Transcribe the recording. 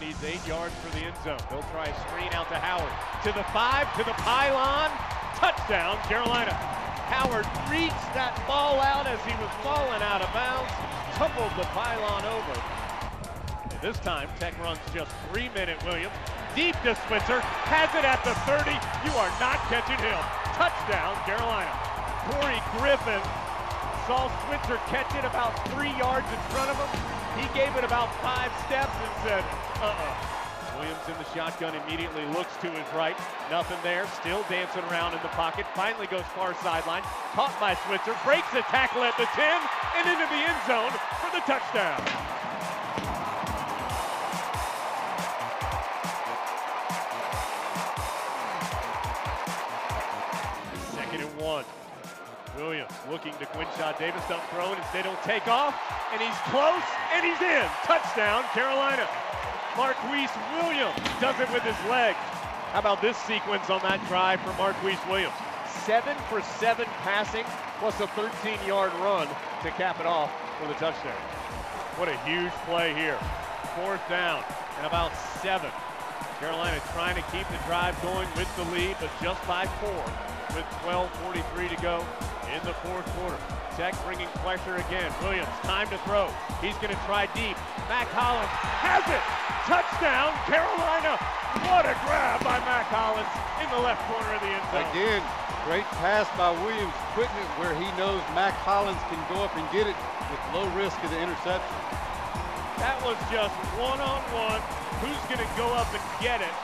Needs eight yards for the end zone. They'll try a screen out to Howard. To the five, to the pylon. Touchdown, Carolina. Howard reached that ball out as he was falling out of bounds, tumbled the pylon over. And this time, Tech runs just three minute Williams. Deep to Switzer, has it at the 30. You are not catching him. Touchdown, Carolina. Corey Griffin saw Switzer catch it about three yards in front of him. He gave it about five steps and said, uh-uh. Williams in the shotgun immediately looks to his right. Nothing there. Still dancing around in the pocket. Finally goes far sideline. Caught by Switzer. Breaks the tackle at the 10 and into the end zone for the touchdown. Second and one. Williams looking to Quinshad Davis. Don't throw it. Instead, he'll take off. And he's close. And he's in. Touchdown, Carolina. Marquise Williams does it with his leg. How about this sequence on that drive for Marquise Williams? Seven for seven passing, plus a 13-yard run to cap it off for the touchdown. What a huge play here. Fourth down and about seven. Carolina trying to keep the drive going with the lead, but just by four with 12.43 to go in the fourth quarter. Tech bringing pressure again. Williams, time to throw. He's going to try deep. Mack Hollins has it. Touchdown, Carolina. What a grab by Mack Hollins in the left corner of the end zone. Again, great pass by Williams, putting it where he knows Mack Hollins can go up and get it with low risk of the interception. That was just one-on-one. -on -one. Who's going to go up and get it?